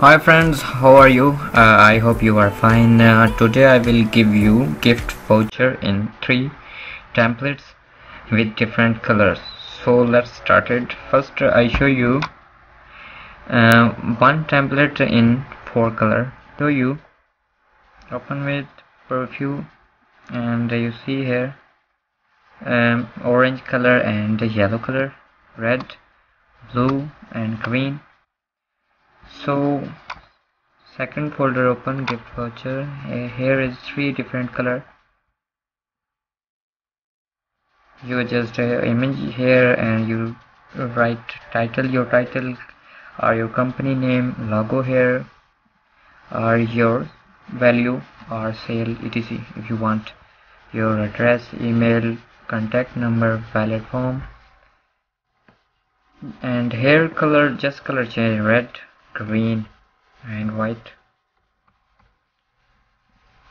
hi friends how are you? Uh, i hope you are fine. Uh, today i will give you gift voucher in three templates with different colors. So let's start it. First i show you uh, one template in four color. Show you open with perfume and you see here um, orange color and yellow color red blue and green so second folder open gift voucher. Here is three different color. You just uh, image here and you write title. Your title or your company name logo here or your value or sale etc if you want. Your address email contact number valid form. And hair color just color change red green and white.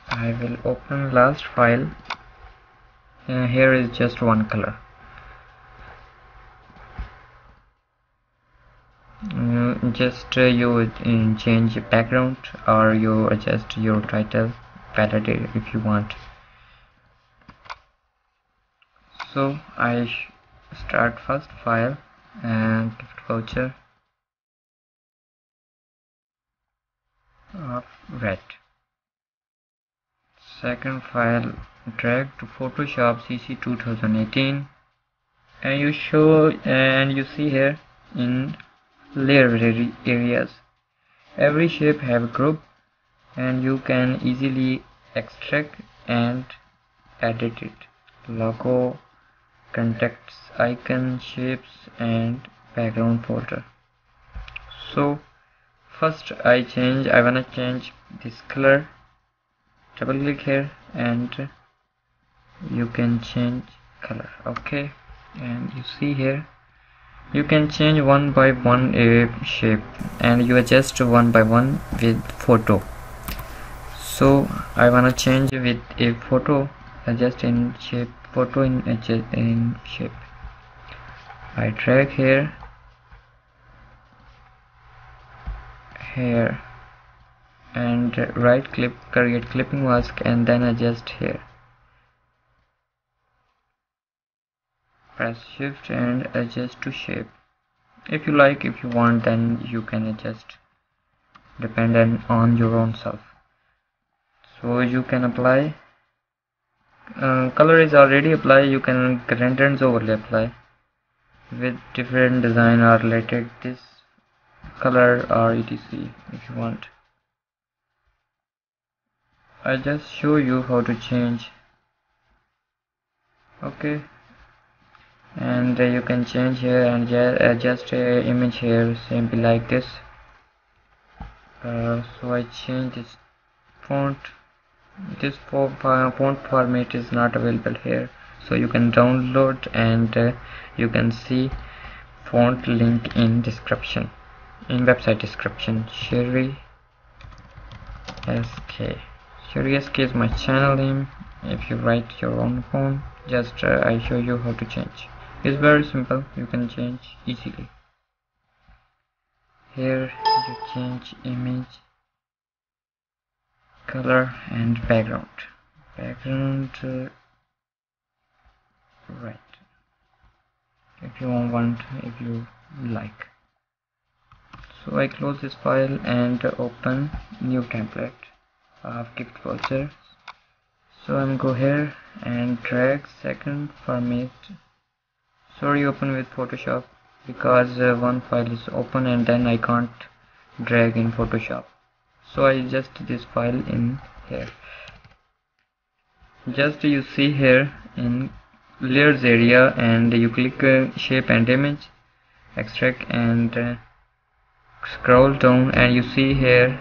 I will open last file. Uh, here is just one color. Uh, just uh, you uh, change background or you adjust your title validate if you want. So I start first file and gift voucher of red second file drag to photoshop cc 2018 and you show and you see here in layer areas. Every shape have a group and you can easily extract and edit it. Logo contacts icon shapes and background folder. So first I change I wanna change this color. Double click here and you can change color okay? And you see here you can change one by one a shape and you adjust one by one with photo. So I wanna change with a photo adjust in shape photo in in shape. I drag here here and right click create clipping mask and then adjust here. Press shift and adjust to shape. If you like if you want then you can adjust dependent on your own self. So you can apply. Uh, color is already applied. You can renderings overlay apply. With different design are related. This color or etc if you want. I just show you how to change. Okay. And uh, you can change here and adjust uh, image here simply like this. Uh, so I change this font. This font format is not available here. So you can download and uh, you can see font link in description in website description Sheri SK Sheri SK is my channel name. If you write your own phone just uh, I show you how to change. It's very simple. You can change easily. Here you change image color and background. Background uh, right. If you want if you like so I close this file and open new template. Of gift voucher. So I'm go here and drag second format. Sorry open with Photoshop because uh, one file is open and then I can't drag in Photoshop. So I just this file in here. Just you see here in layers area and you click uh, shape and image extract and uh, scroll down and you see here